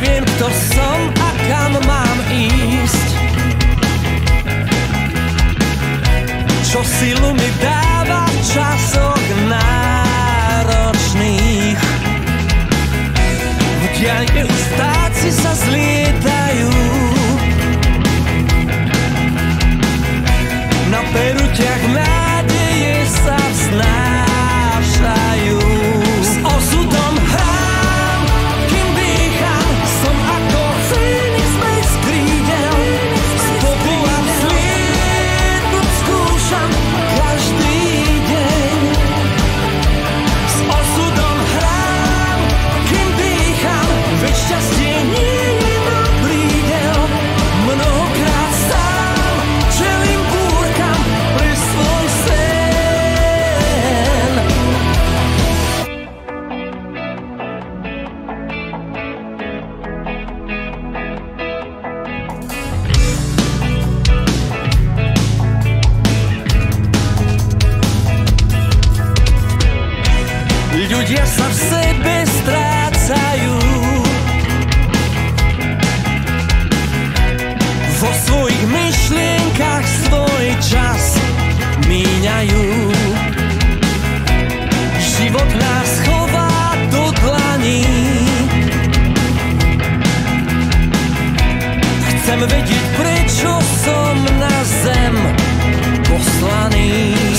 neviem, kto som a kam mám ísť. Čo silu mi dá ľudia sa v sebe strácajú. Vo svojich myšlienkach svoj čas míňajú. Život nás chová do dlaní. Chcem vedieť, prečo som na zem poslaný.